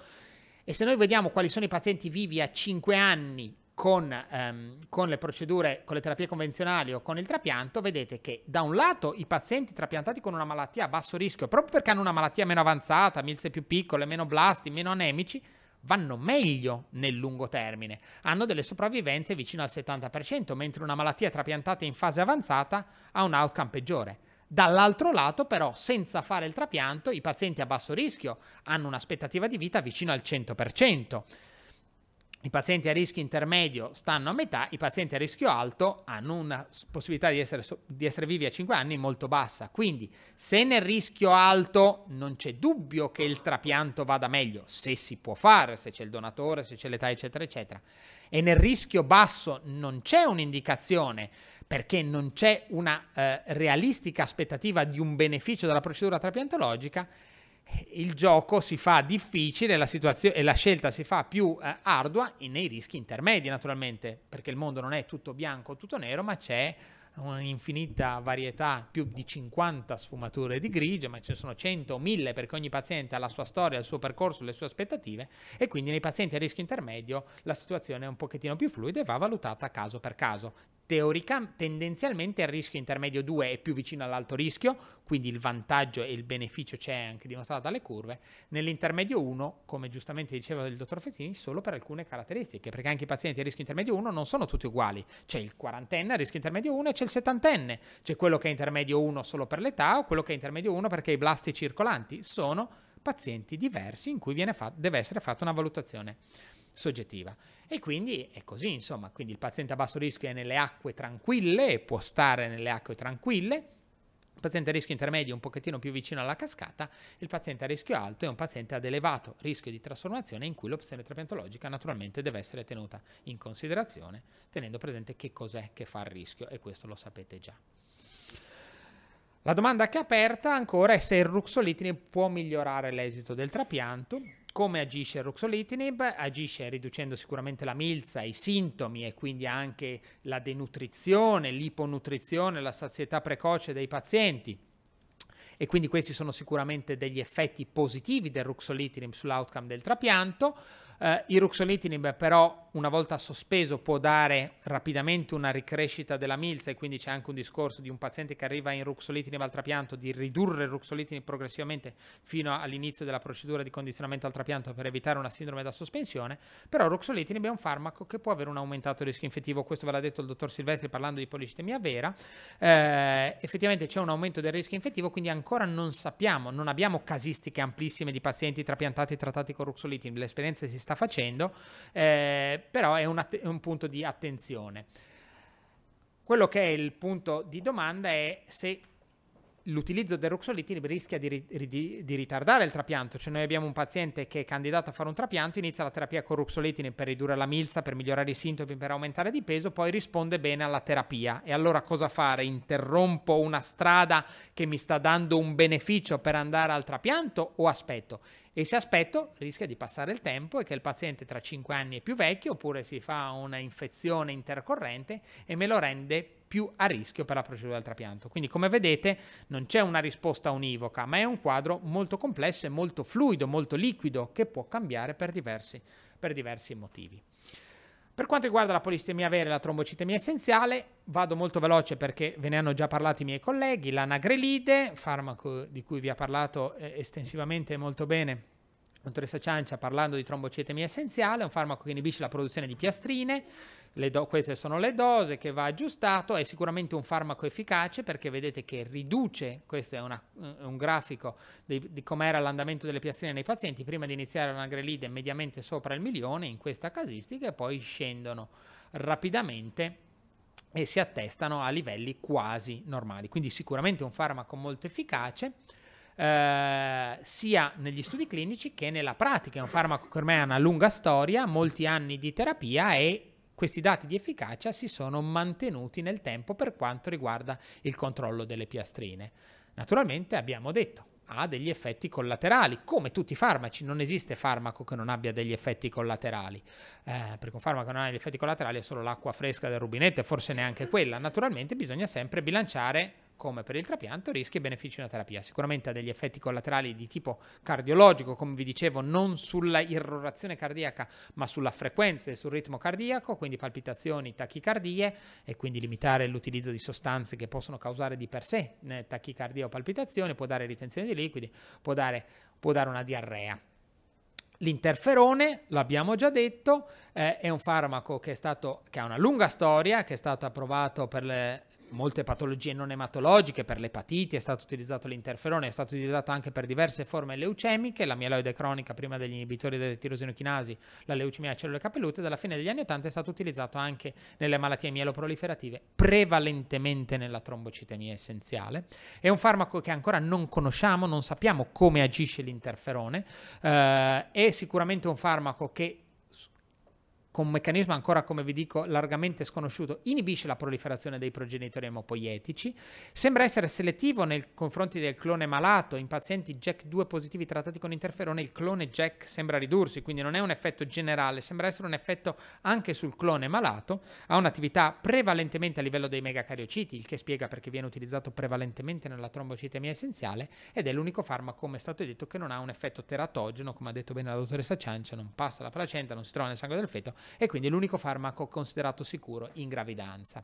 e se noi vediamo quali sono i pazienti vivi a 5 anni con, ehm, con, le procedure, con le terapie convenzionali o con il trapianto, vedete che da un lato i pazienti trapiantati con una malattia a basso rischio, proprio perché hanno una malattia meno avanzata, milze più piccole, meno blasti, meno anemici, vanno meglio nel lungo termine, hanno delle sopravvivenze vicino al 70%, mentre una malattia trapiantata in fase avanzata ha un outcome peggiore. Dall'altro lato, però, senza fare il trapianto, i pazienti a basso rischio hanno un'aspettativa di vita vicino al 100%. I pazienti a rischio intermedio stanno a metà, i pazienti a rischio alto hanno una possibilità di essere, di essere, vivi a 5 anni molto bassa. Quindi, se nel rischio alto non c'è dubbio che il trapianto vada meglio, se si può fare, se c'è il donatore, se c'è l'età, eccetera, eccetera, e nel rischio basso non c'è un'indicazione perché non c'è una eh, realistica aspettativa di un beneficio dalla procedura trapiantologica, il gioco si fa difficile la e la scelta si fa più eh, ardua nei rischi intermedi naturalmente, perché il mondo non è tutto bianco o tutto nero, ma c'è un'infinita varietà, più di 50 sfumature di grigio, ma ce ne sono 100 o 1000 perché ogni paziente ha la sua storia, il suo percorso, le sue aspettative e quindi nei pazienti a rischio intermedio la situazione è un pochettino più fluida e va valutata caso per caso teorica, tendenzialmente il rischio intermedio 2 è più vicino all'alto rischio, quindi il vantaggio e il beneficio c'è anche dimostrato dalle curve. Nell'intermedio 1, come giustamente diceva il dottor Fettini, solo per alcune caratteristiche, perché anche i pazienti a rischio intermedio 1 non sono tutti uguali. C'è il quarantenne a rischio intermedio 1 e c'è il settantenne. C'è quello che è intermedio 1 solo per l'età o quello che è intermedio 1 perché i blasti circolanti sono pazienti diversi in cui fat- deve essere fatta una valutazione soggettiva. E quindi è così, insomma, quindi il paziente a basso rischio è nelle acque tranquille può stare nelle acque tranquille, Il paziente a rischio intermedio è un pochettino più vicino alla cascata, il paziente a rischio alto è un paziente ad elevato rischio di trasformazione in cui l'opzione trapiantologica naturalmente deve essere tenuta in considerazione, tenendo presente che cos'è che fa il rischio e questo lo sapete già. La domanda che è aperta ancora è se il ruxolitinib può migliorare l'esito del trapianto. Come agisce il ruxolitinib? Agisce riducendo sicuramente la milza, i sintomi e quindi anche la denutrizione, l'iponutrizione, la sazietà precoce dei pazienti. E quindi questi sono sicuramente degli effetti positivi del ruxolitinib sull'outcome del trapianto. Uh, il ruxolitinib però una volta sospeso può dare rapidamente una ricrescita della milza e quindi c'è anche un discorso di un paziente che arriva in ruxolitinib al trapianto di ridurre il ruxolitinib progressivamente fino all'inizio della procedura di condizionamento al trapianto per evitare una sindrome da sospensione, però ruxolitinib è un farmaco che può avere un aumentato rischio infettivo, questo ve l'ha detto il dottor Silvestri parlando di policitemia vera, eh, effettivamente c'è un aumento del rischio infettivo, quindi ancora non sappiamo, non abbiamo casistiche amplissime di pazienti trapiantati e trattati con ruxolitinib, l'esperienza si sta facendo, eh, però è un, è un punto di attenzione. Quello che è il punto di domanda è se l'utilizzo del ruxolitinib rischia di, di, di, ritardare il trapianto, cioè noi abbiamo un paziente che è candidato a fare un trapianto, inizia la terapia con ruxolitinib per ridurre la milza, per migliorare i sintomi, per aumentare di peso, poi risponde bene alla terapia. E allora cosa fare? Interrompo una strada che mi sta dando un beneficio per andare al trapianto o aspetto? E se aspetto rischia di passare il tempo e che il paziente tra 5 anni è più vecchio oppure si fa una infezione intercorrente e me lo rende più a rischio per la procedura del trapianto. Quindi come vedete non c'è una risposta univoca, ma è un quadro molto complesso e molto fluido, molto liquido che può cambiare per diversi, per diversi motivi. Per quanto riguarda la polistemia vera e la trombocitemia essenziale, vado molto veloce perché ve ne hanno già parlato i miei colleghi, l'anagrelide, farmaco di cui vi ha parlato eh, estensivamente molto bene la dottoressa Ciancia parlando di trombocitemia essenziale, è un farmaco che inibisce la produzione di piastrine, do- queste sono le dose che va aggiustato, è sicuramente un farmaco efficace perché vedete che riduce, questo è una, un grafico di, di com'era l'andamento delle piastrine nei pazienti, prima di iniziare l'anagrelide mediamente sopra il milione in questa casistica e poi scendono rapidamente e si attestano a livelli quasi normali. Quindi sicuramente un farmaco molto efficace. Eh, sia negli studi clinici che nella pratica. È un farmaco che ormai ha una lunga storia, molti anni di terapia e questi dati di efficacia si sono mantenuti nel tempo per quanto riguarda il controllo delle piastrine. Naturalmente abbiamo detto, ha degli effetti collaterali, come tutti i farmaci, non esiste farmaco che non abbia degli effetti collaterali, eh, perché un farmaco che non ha degli effetti collaterali è solo l'acqua fresca del rubinetto e forse neanche quella. Naturalmente bisogna sempre bilanciare come per il trapianto, rischi e benefici di una terapia. Sicuramente ha degli effetti collaterali di tipo cardiologico, come vi dicevo, non sulla irrorazione cardiaca, ma sulla frequenza e sul ritmo cardiaco, quindi palpitazioni, tachicardie e quindi limitare l'utilizzo di sostanze che possono causare di per sé tachicardia o palpitazioni, può dare ritenzione di liquidi, può dare, può dare una diarrea. L'interferone, l'abbiamo già detto, eh, è un farmaco che, stato, che, ha una lunga storia, che è stato approvato per le molte patologie non ematologiche, per l'epatiti è stato utilizzato l'interferone, è stato utilizzato anche per diverse forme leucemiche, la mieloide cronica prima degli inibitori delle tirosinochinasi, la leucemia a cellule capellute, dalla fine degli anni 80 è stato utilizzato anche nelle malattie mieloproliferative, prevalentemente nella trombocitemia essenziale. È un farmaco che ancora non conosciamo, non sappiamo come agisce l'interferone, eh, è sicuramente un farmaco che con un meccanismo ancora, come vi dico, largamente sconosciuto, inibisce la proliferazione dei progenitori emopoietici, sembra essere selettivo nei confronti del clone malato, in pazienti JAK2 positivi trattati con interferone il clone JAK sembra ridursi, quindi non è un effetto generale, sembra essere un effetto anche sul clone malato, ha un'attività prevalentemente a livello dei megacariociti, il che spiega perché viene utilizzato prevalentemente nella trombocitemia essenziale ed è l'unico farmaco, come è stato detto, che non ha un effetto teratogeno, come ha detto bene la dottoressa Ciancia, non passa la placenta, non si trova nel sangue del feto e quindi è l'unico farmaco considerato sicuro in gravidanza.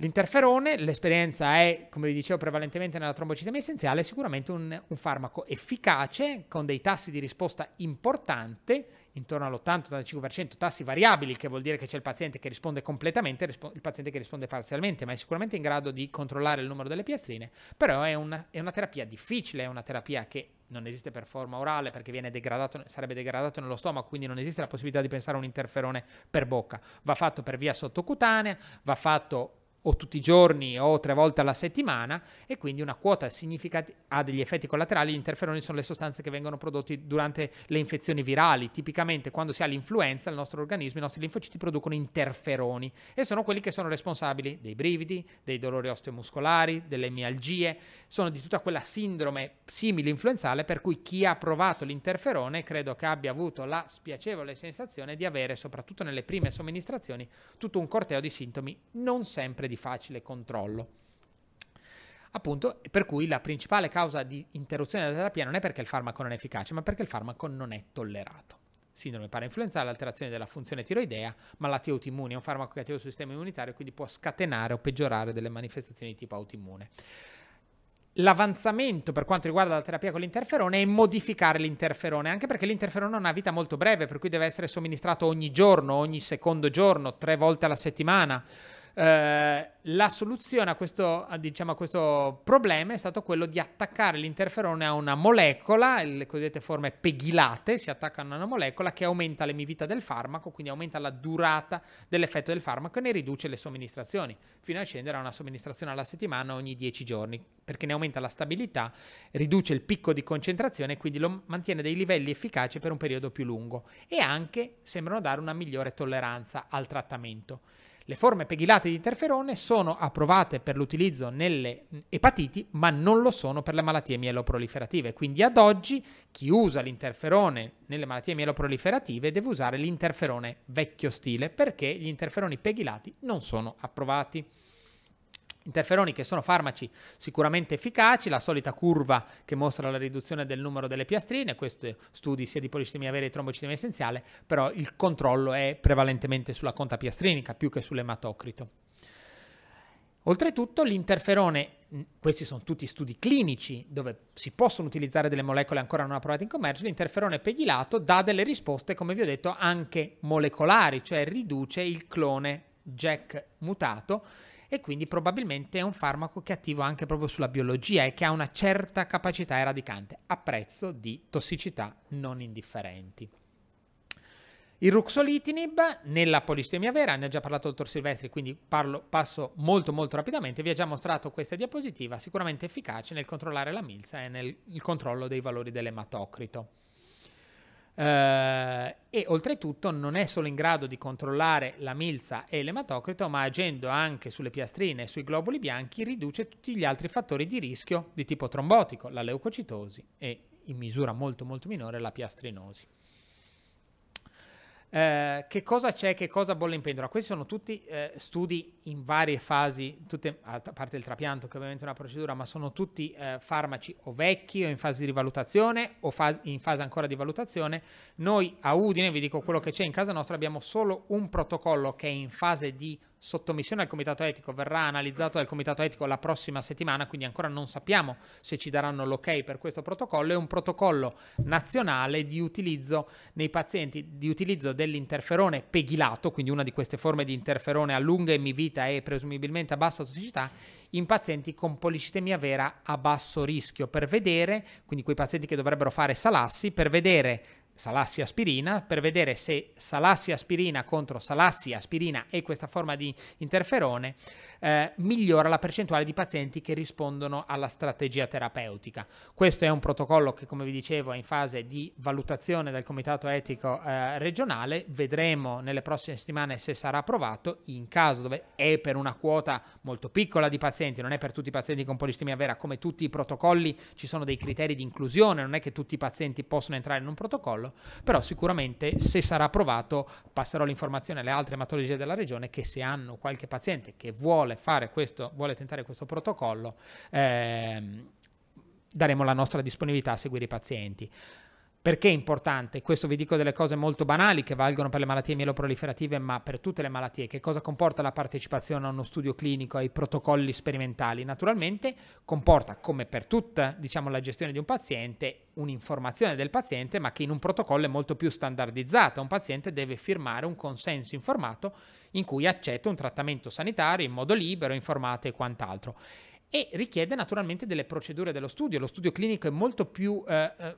L'interferone, l'esperienza è, come vi dicevo, prevalentemente nella trombocitemia essenziale, è sicuramente un, un, farmaco efficace con dei tassi di risposta importanti, intorno all'80-85%, tassi variabili, che vuol dire che c'è il paziente che risponde completamente e il paziente che risponde parzialmente, ma è sicuramente in grado di controllare il numero delle piastrine, però è una, è una terapia difficile, è una terapia che non esiste per forma orale perché degradato, sarebbe degradato nello stomaco, quindi non esiste la possibilità di pensare a un interferone per bocca. Va fatto per via sottocutanea, va fatto o tutti i giorni o tre volte alla settimana e quindi una quota significativa ha degli effetti collaterali. Gli interferoni sono le sostanze che vengono prodotte durante le infezioni virali. Tipicamente quando si ha l'influenza, il nostro organismo, i nostri linfociti producono interferoni e sono quelli che sono responsabili dei brividi, dei dolori osteomuscolari, delle mialgie, sono di tutta quella sindrome simile influenzale per cui chi ha provato l'interferone credo che abbia avuto la spiacevole sensazione di avere, soprattutto nelle prime somministrazioni, tutto un corteo di sintomi non sempre di facile controllo. Appunto, per cui la principale causa di interruzione della terapia non è perché il farmaco non è efficace, ma perché il farmaco non è tollerato. Sindrome parainfluenzale, alterazione della funzione tiroidea, malattie autoimmuni, è un farmaco che attiva sul sistema immunitario, quindi può scatenare o peggiorare delle manifestazioni di tipo autoimmune. L'avanzamento per quanto riguarda la terapia con l'interferone è modificare l'interferone, anche perché l'interferone ha una vita molto breve, per cui deve essere somministrato ogni giorno, ogni secondo giorno, tre volte alla settimana. Eh, la soluzione a questo, a, diciamo, a questo, problema è stato quello di attaccare l'interferone a una molecola, le cosiddette forme peghilate, si attaccano a una molecola che aumenta l'emivita del farmaco, quindi aumenta la durata dell'effetto del farmaco e ne riduce le somministrazioni, fino a scendere a una somministrazione alla settimana ogni 10 giorni, perché ne aumenta la stabilità, riduce il picco di concentrazione e quindi lo mantiene dei livelli efficaci per un periodo più lungo e anche sembrano dare una migliore tolleranza al trattamento. Le forme peghilate di interferone sono approvate per l'utilizzo nelle epatiti, ma non lo sono per le malattie mieloproliferative. Quindi ad oggi chi usa l'interferone nelle malattie mieloproliferative deve usare l'interferone vecchio stile perché gli interferoni peghilati non sono approvati. Interferoni che sono farmaci sicuramente efficaci, la solita curva che mostra la riduzione del numero delle piastrine, questi studi sia di polistemia vera che trombocitemia essenziale, però il controllo è prevalentemente sulla conta piastrinica più che sull'ematocrito. Oltretutto l'interferone, questi sono tutti studi clinici dove si possono utilizzare delle molecole ancora non approvate in commercio, l'interferone pegilato dà delle risposte, come vi ho detto, anche molecolari, cioè riduce il clone Jack mutato e quindi probabilmente è un farmaco che è attivo anche proprio sulla biologia e che ha una certa capacità eradicante a prezzo di tossicità non indifferenti. Il ruxolitinib nella polistemia vera, ne ha già parlato il dottor Silvestri, quindi parlo, passo molto molto rapidamente, vi ha già mostrato questa diapositiva, sicuramente efficace nel controllare la milza e nel controllo dei valori dell'ematocrito. Uh, e oltretutto non è solo in grado di controllare la milza e l'ematocrito, ma agendo anche sulle piastrine e sui globuli bianchi riduce tutti gli altri fattori di rischio di tipo trombotico, la leucocitosi e in misura molto molto minore la piastrinosi. Eh, che cosa c'è, che cosa bolle in pentola? Questi sono tutti eh, studi in varie fasi, tutte, a parte il trapianto che ovviamente è una procedura, ma sono tutti eh, farmaci o vecchi o in fase di rivalutazione o fase, in fase ancora di valutazione. Noi a Udine, vi dico quello che c'è in casa nostra, abbiamo solo un protocollo che è in fase di sottomissione al comitato etico verrà analizzato dal comitato etico la prossima settimana, quindi ancora non sappiamo se ci daranno l'ok per questo protocollo, è un protocollo nazionale di utilizzo nei pazienti di utilizzo dell'interferone peghilato, quindi una di queste forme di interferone a lunga emivita e presumibilmente a bassa tossicità in pazienti con policitemia vera a basso rischio. Per vedere, quindi quei pazienti che dovrebbero fare salassi, per vedere salassi aspirina per vedere se salassi aspirina contro salassi aspirina e questa forma di interferone eh, migliora la percentuale di pazienti che rispondono alla strategia terapeutica. Questo è un protocollo che come vi dicevo è in fase di valutazione del comitato etico eh, regionale, vedremo nelle prossime settimane se sarà approvato, in caso dove è per una quota molto piccola di pazienti, non è per tutti i pazienti con polistemia vera, come tutti i protocolli ci sono dei criteri di inclusione, non è che tutti i pazienti possono entrare in un protocollo, protocollo, però sicuramente se sarà approvato passerò l'informazione alle altre ematologie della regione che se hanno qualche paziente che vuole fare questo, vuole tentare questo protocollo, ehm, daremo la nostra disponibilità a seguire i pazienti. Perché è importante? Questo vi dico delle cose molto banali che valgono per le malattie mieloproliferative, ma per tutte le malattie. Che cosa comporta la partecipazione a uno studio clinico, ai protocolli sperimentali? Naturalmente comporta, come per tutta diciamo, la gestione di un paziente, un'informazione del paziente, ma che in un protocollo è molto più standardizzata. Un paziente deve firmare un consenso informato in cui accetta un trattamento sanitario in modo libero, informato e quant'altro. E richiede naturalmente delle procedure dello studio. Lo studio clinico è molto più... Eh, eh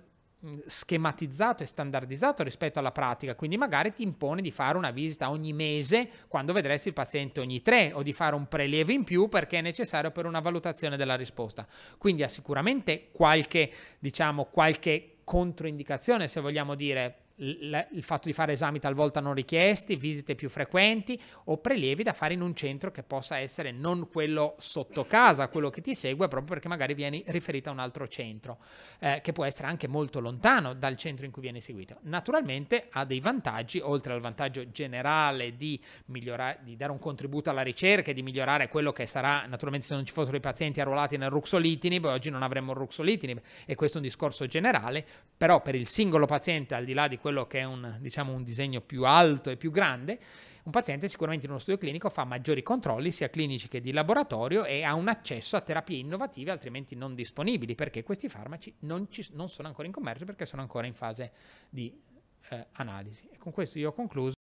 schematizzato e standardizzato rispetto alla pratica, quindi magari ti impone di fare una visita ogni mese quando vedresti il paziente ogni tre o di fare un prelievo in più perché è necessario per una valutazione della risposta. Quindi ha sicuramente qualche, diciamo, qualche controindicazione, se vogliamo dire, il fatto di fare esami talvolta non richiesti, visite più frequenti o prelievi da fare in un centro che possa essere non quello sotto casa, quello che ti segue, proprio perché magari vieni riferito a un altro centro, eh, che può essere anche molto lontano dal centro in cui viene seguito. Naturalmente ha dei vantaggi, oltre al vantaggio generale di, migliorare, di dare un contributo alla ricerca e di migliorare quello che sarà, naturalmente se non ci fossero i pazienti arruolati nel ruxolitinib, oggi non avremmo il ruxolitinib e questo è un discorso generale, però per il singolo paziente, al di là di quello quello che è un, diciamo, un disegno più alto e più grande, un paziente sicuramente in uno studio clinico fa maggiori controlli sia clinici che di laboratorio e ha un accesso a terapie innovative altrimenti non disponibili perché questi farmaci non, ci, non sono ancora in commercio perché sono ancora in fase di eh, analisi. E con questo io ho concluso.